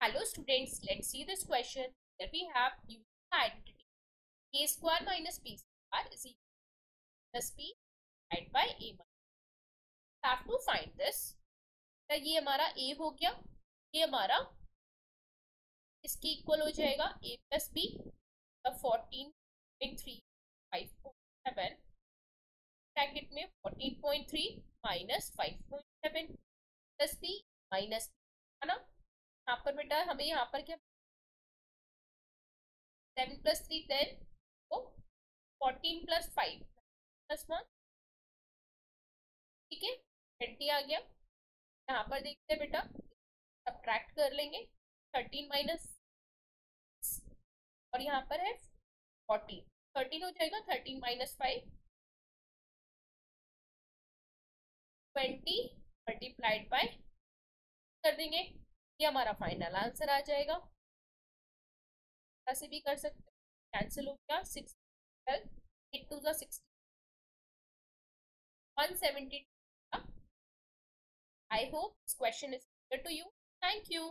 Hello students, let's see this question. Here we have using identity a square minus b square is equal to plus b divided by a minus. Have to find this. तो ये हमारा a हो गया ये हमारा इसके equal हो जाएगा a plus B fourteen point three five point seven bracket में fourteen point three minus five point seven plus B minus है ना यहाँ पर बेटा हमें यहाँ पर क्या सेवन प्लस थ्री टेन तो fourteen plus five plus one ठीक है? ट्वेंटी आ गया। यहाँ पर देखते हैं बेटा सब्ट्रैक्ट कर लेंगे थर्टीन माइनस और यहाँ पर है फोर्टीन थर्टीन हो जाएगा thirteen minus five twenty multiplied by कर देंगे। ये हमारा फाइनल आंसर आ जाएगा। ऐसे भी कर सकते कैंसिल हो गया सिक्स एट टू ज़ा one seventy I hope this question is to you thank you.